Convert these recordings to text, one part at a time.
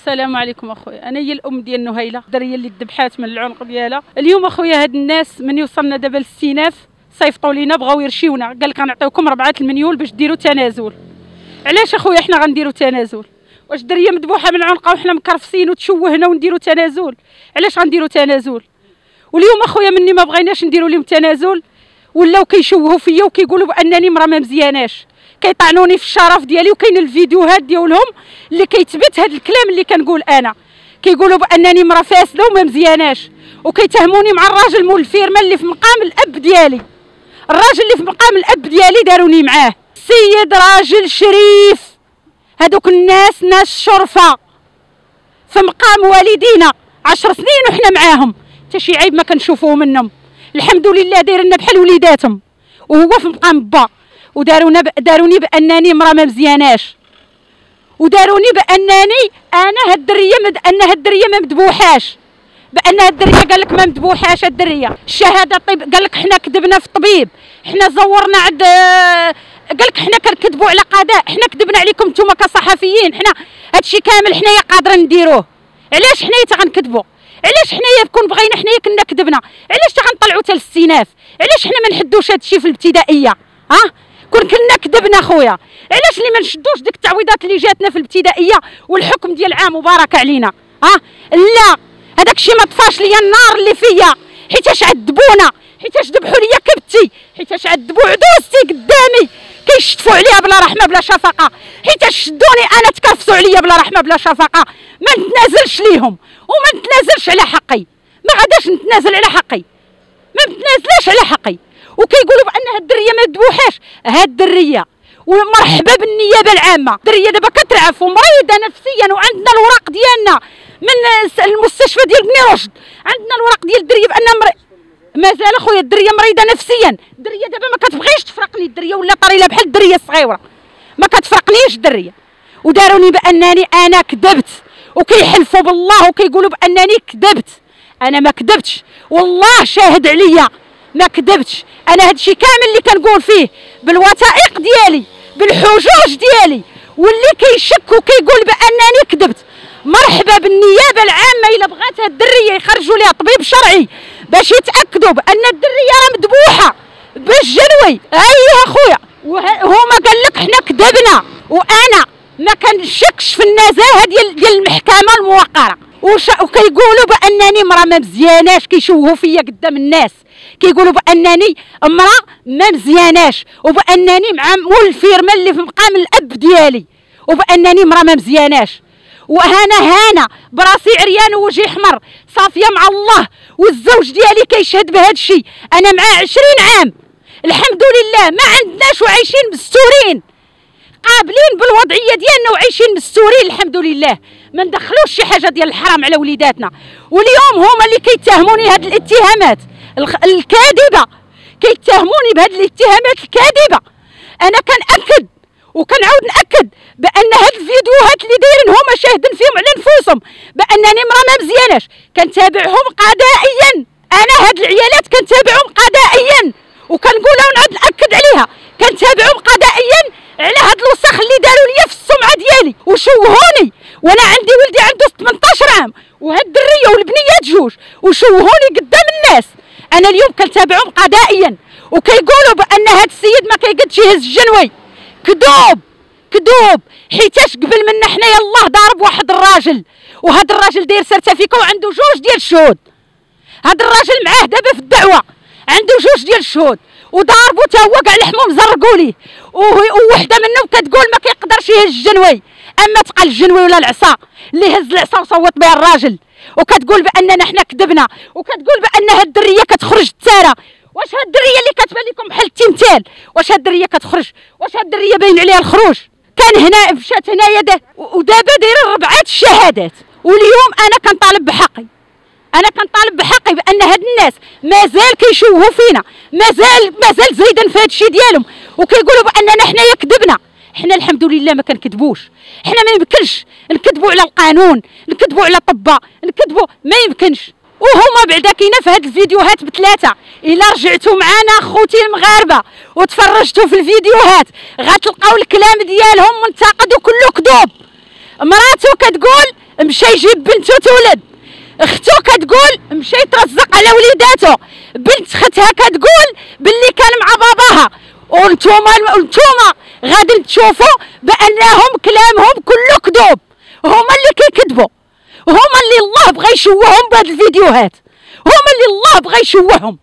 السلام عليكم اخويا أنا هي الأم ديال نهيلة الدريه اللي ذبحات من العنق ديالها. اليوم أخويا هاد الناس من يوصلنا دابا للاستئناف صيفطوا لينا بغاو يرشيونا. قال لك غنعطيوكم 4 المليون باش ديروا تنازل. علاش أخويا حنا غنديروا تنازل؟ واش دريه مذبوحة من عنقها وحنا مكرفسين وتشوهنا ونديروا تنازل؟ علاش غنديروا تنازل؟ واليوم أخويا مني ما بغيناش نديروا لهم تنازل ولاو كيشوهوا فيا وكيقولوا بأنني مرا ما مزياناش. كيطعنوني في الشرف ديالي وكاين الفيديوهات ديالهم اللي كيثبت هذا الكلام اللي كنقول أنا. كيقولوا بأنني مرا فاسده وما مزياناش. وكيتهموني مع الراجل مول الفيرما اللي في مقام الأب ديالي. الراجل اللي في مقام الأب ديالي داروني معاه. سيد راجل شريف. هذوك الناس ناس شرفة. في مقام والدينا. عشر سنين وحنا معاهم. حتى شي عيب ما كنشوفوه منهم. الحمد لله دايرنا بحال وليداتهم. وهو في مقام با. ودارونا داروني بأنني مرا ما مزياناش. وداروني بأنني أنا هاد الدرية مد... أن هاد الدرية ما مذبوحاش بأن هاد الدرية قال لك ما مذبوحاش هاد الدرية. الشهاده طيب قال لك حنا كذبنا في الطبيب. حنا زورنا عند قال لك حنا كنكذبوا على قضاء. حنا كذبنا عليكم نتوما كصحفيين. حنا هادشي كامل حنايا قادرين نديروه. علاش حنايا تغنكذبوا علاش حنايا كون بغينا حنايا كنا كذبنا؟ علاش تغنطلعوا حتى للاستئناف علاش حنا ما نحدوش هادشي في الابتدائية؟ ها؟ كون كنا كذبنا خويا. علاش اللي ما نشدوش ديك التعويضات اللي جاتنا في الابتدائية والحكم ديال عام مبارك علينا؟ ها؟ لا. هذاك الشيء ما طفاش ليا النار اللي فيا. حيتاش عذبونا حيتاش ذبحوا ليا كبتي؟ حيتاش عذبوا عدوستي قدامي؟ كيشتفوا عليها بلا رحمة بلا شفقة. حيتاش شدوني أنا تكرفسوا عليا بلا رحمة بلا شفقة. ما نتنازلش ليهم. وما نتنازلش على حقي. ما غاداش نتنازل على حقي. ما نتنازلش على حقي. وكيقولوا بأن هاد الدرية ما ذبوحاش هاد الدرية ومرحبا بالنيابة العامة. الدرية دابا كترعف ومريضه نفسيا وعندنا الوراق ديالنا من المستشفى ديال بني رشد. عندنا الوراق ديال الدرية بأن مري... مازال أخويا الدرية مريضة نفسيا. الدرية دابا ما كتبغيش تفرقني الدرية ولا طريله بحال الدرية الصغيرة. ما كتفرقنيش الدرية. وداروني بأنني أنا كذبت. وكيحلفوا بالله وكيقولوا بأنني كذبت. أنا ما كذبتش. والله شاهد عليا. ما كذبتش. أنا هادشي كامل اللي كنقول فيه بالوثائق ديالي بالحجوج ديالي واللي كيشك وكيقول بأنني كذبت. مرحبا بالنيابة العامة إلا بغات هاد الدرية يخرجوا ليها طبيب شرعي باش يتأكدوا بأن الدرية راه مذبوحة. بالجنوي. ايوا أخويا وهما قال لك حنا كذبنا. وأنا ما كنشكش في النزاهة ديال ديال المحكمه الموقره وكيقولوا بأنني مرا ما مزياناش كيشوهوا فيا قدام الناس. كيقولوا بأنني امرأة ما مزياناش وبأنني مع مول الفيرما اللي في مقام الأب ديالي وبأنني مرا ما مزياناش. وهنا هانا براسي عريان ووجهي احمر صافية مع الله والزوج ديالي كيشهد بهذا الشيء. أنا معاه عشرين عام. الحمد لله ما عندناش وعايشين مستورين. قابلين بالوضعية ديالنا وعايشين مستورين الحمد لله. ما ندخلوش شي حاجة ديال الحرام على وليداتنا. واليوم هما اللي كيتهموني هاد الاتهامات. الكاذبة. كيتهموني بهاد الاتهامات الكاذبة. أنا كنأكد وكنعاود نأكد بأن هاد الفيديوهات اللي دايرين هما شاهدين فيهم على نفوسهم بأنني مرا ما مزياناش كنتابعهم قضائيا. أنا هاد العيالات كنتابعهم قضائيا. وكنقولها ونعاود نأكد عليها. كنتابعهم قضائيا على هاد الوسخ اللي داروا ليا في السمعة ديالي وشوهوني. وأنا عندي ولدي عنده 18 عام وهاد الدرية والبنيات جوج وشوهوني قدام الناس. أنا اليوم كنتابعهم قضائيا وكيقولوا بأن هاد السيد ما كيقدش يهز الجنوي. كذوب كذوب. حيتاش قبل منا حنايا الله ضارب واحد الراجل وهذا الراجل داير certificat وعنده جوج ديال الشهود. هذا الراجل معاه دابا في الدعوة. عنده جوج ديال الشهود وضاربو تا هو كاع لحمو مزرقوا ليه ووحدة منهم كتقول ما كيقدرش يهز الجنوي. أما تقال الجنوي ولا العصا اللي هز العصا وصوت بها الراجل. وكتقول بأننا حنا كذبنا. وكتقول بأن هاد الدرية كتخرج تارة واش هاد الدرية اللي كتبان لكم بحال التمثال؟ واش هاد الدرية كتخرج؟ واش هاد الدرية باين عليها الخروج؟ كان هنا مشات هنايا ودابا دايرين ربعات الشهادات. واليوم أنا كنطالب بحقي. أنا كنطالب بحقي بأن هاد الناس مازال كيشوهوا فينا مازال مازال زايدين في هاد الشيء ديالهم وكيقولوا بأننا حنايا كذبنا. حنا الحمد لله ما كنكذبوش. حنا ما يمكنش نكذبوا على القانون نكذبوا على الطباء نكذبوا ما يمكنش. وهما بعدا كاينة في هاد الفيديوهات بثلاثة. إلا رجعتوا معنا خوتي المغاربة وتفرجتوا في الفيديوهات غتلقاو الكلام ديالهم منتقد وكله كذوب. مراته كتقول مشى يجيب بنته تولد. اختو كتقول مشى يترزق على وليداتو. بنت ختها كتقول باللي كان مع باباها. وانتوما انتوما غادي تشوفوا بأنهم كلامهم كله كذوب. هما اللي كيكذبوا. هما اللي الله بغى يشوههم بهاد الفيديوهات. هما اللي الله بغى يشوههم.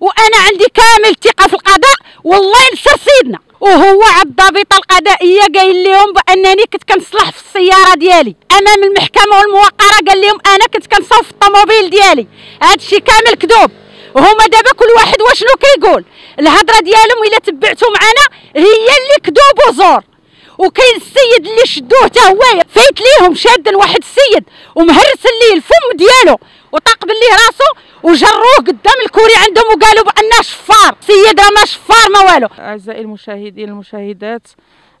وأنا عندي كامل الثقه في القضاء. والله ينصر سيدنا. وهو عند الضابطه القضائيه قايل لهم بأنني كنت كنصلح في السيارة ديالي. أمام المحكمة والموقرة قال لهم أنا كنت كنصوف في الطوموبيل ديالي. هذا الشيء كامل كذوب. وهما دابا كل واحد واشنو كيقول؟ الهضرة ديالهم إلا تبعتوا معنا هي اللي كذوب وزور. وكاين السيد اللي شدوه حتى هو فايت ليهم شادا واحد السيد ومهرس ليه الفم ديالو وطاق بالليه راسو وجروه قدام الكوري عندهم وقالوا بأنه شفار. سيد راه ما شفار ما والو. أعزائي المشاهدين المشاهدات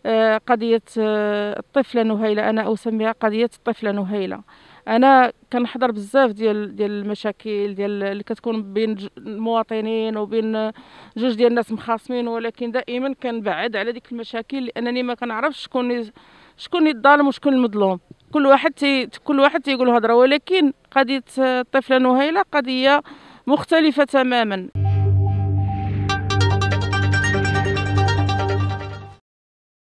آه، قضية آه، الطفله نهيلة. أنا اسميها قضية الطفله نهيلة. أنا كنحضر بزاف ديال ديال المشاكل ديال اللي كتكون بين المواطنين وبين جوج ديال الناس مخاصمين ولكن دائما كنبعد على ديك المشاكل لأنني ما كنعرفش شكون شكون الظالم وشكون المظلوم. كل واحد تي كل واحد تيقول هضرة ولكن قضية الطفله نهيلة قضية مختلفة تماما.